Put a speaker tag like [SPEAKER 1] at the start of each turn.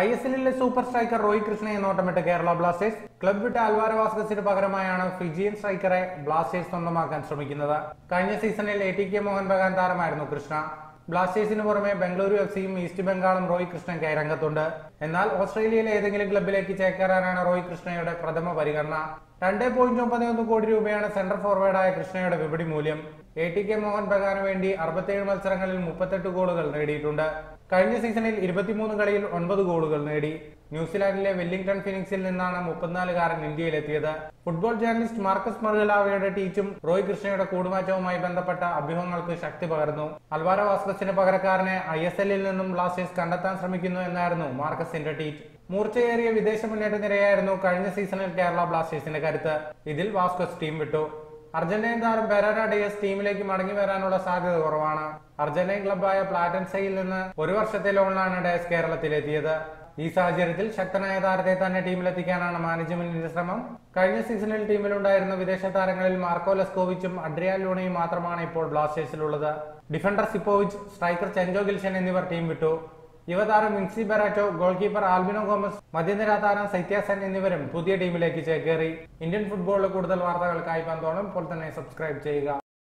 [SPEAKER 1] I S എല്ലിലെ super striker Roy കൃഷ്ണയെ നോട്ടമിട്ട് കേരള ബ്ലാസ്റ്റേഴ്സ്. ക്ലബ് വിട്ട അൽവാരോ വാസ്കസിന് പകരമായാണ് ഫിജിയൻ സ്ട്രൈക്കറെ ബ്ലാസ്റ്റേഴ്സ് സ്വന്തമാക്കാൻ ശ്രമിക്കുന്നത്. കഴിഞ്ഞ സീസണിൽ A T K Mohan Bagan താരമായിരുന്നു കൃഷ്ണ. ബ്ലാസ്റ്റേഴ്സിന് പുറമെ ബംഗളൂരു എഫ് സിയും ഈസ്റ്റ് ബംഗാളും റോയ് കൃഷ്ണൻ രംഗത്തുണ്ട്. എന്നാൽ ഓസ്ട്രേലിയയിലെ ഏതെങ്കിലും ക്ലബിലേക്ക് ചേക്കേറാനാണ് റോയ് കൃഷ്ണയുടെ പ്രഥമ പരിഗണന. രണ്ട് പോയിന്റ് ഒമ്പത് ഒന്ന് കോടി രൂപയാണ് സെന്റർ ഫോർവേഡായ കൃഷ്ണയുടെ വിപണി മൂല്യം. എ ടി കെ മോഹൻ ബഗാന് വേണ്ടി അറുപത്തിയേഴ് മത്സരങ്ങളിൽ മുപ്പത്തെട്ട് ഗോളുകൾ നേടിയിട്ടുണ്ട്. കഴിഞ്ഞ സീസണിൽ ഇരുപത്തിമൂന്ന് കളിയിൽ ഒൻപത് ഗോളുകൾ നേടി. ന്യൂസിലാൻഡിലെ വെല്ലിംഗ്ടൺ ഫിനിക്സിൽ നിന്നാണ് മുപ്പത്തിനാലുകാരൻ ഇന്ത്യയിലെത്തിയത്. ഫുട്ബോൾ ജേർണലിസ്റ്റ് മാർക്കസ് മറുകലാവയുടെ ടീച്ചും റോയ് കൃഷ്ണയുടെ കൂടുമാറ്റവുമായി ബന്ധപ്പെട്ട അഭ്യൂഹങ്ങൾക്ക് ശക്തി പകർന്നു. അൽവാര വാസ്കസിന് പകരക്കാരനെ ഐ എസ് എല്ലിൽ നിന്നും ബ്ലാസ്റ്റേഴ്സ് കണ്ടെത്താൻ ശ്രമിക്കുന്നു എന്നായിരുന്നു മാർക്കസിന്റെ ട്വീറ്റ്. മൂർച്ചയേറിയ വിദേശ മുന്നേറ്റ നിരയായിരുന്നു കഴിഞ്ഞ സീസണിൽ കേരള ബ്ലാസ്റ്റേഴ്സിന്റെ കരുത്ത്. ഇതിൽ വാസ്കസ് ടീം വിട്ടു. അർജന്റീൻ താരം പെരേര ഡിയസ് ടീമിലേക്ക് മടങ്ങി വരാനുള്ള സാധ്യത കുറവാണ്. അർജന്റീൻ ക്ലബായ പ്ലാറ്റൻസയിൽ നിന്ന് ഒരു വർഷത്തെ ലോണിലാണ് ഡയസ് കേരളത്തിലെത്തിയത്. ഈ സാഹചര്യത്തിൽ ശക്തനായ താരത്തെ തന്നെ ടീമിലെത്തിക്കാനാണ് മാനേജ്മെന്റിന്റെ ശ്രമം. കഴിഞ്ഞ സീസണിൽ ടീമിലുണ്ടായിരുന്ന വിദേശ താരങ്ങളിൽ മാർക്കോ ലെസ്കോവിച്ചും അഡ്രിയാൻ ലൂണയും മാത്രമാണ് ഇപ്പോൾ ബ്ലാസ്റ്റേഴ്സിലുള്ളത്. Defender Sipovic striker Chencho Gyeltshen എന്നിവർ ടീം വിട്ടു. യുവതാരം മിൻസി ബെറാറ്റോ ഗോൾ കീപ്പർ ആൽബിനോ ഗോമസ് മധ്യനിര താരം സൈത്യാസൻ എന്നിവരും പുതിയ ടീമിലേക്ക് ചേക്കേറി. ഇന്ത്യൻ ഫുട്ബോളിലെ കൂടുതൽ വാർത്തകൾക്കായി പന്തോളം ഇപ്പോൾ തന്നെ സബ്സ്ക്രൈബ് ചെയ്യുക.